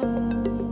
Música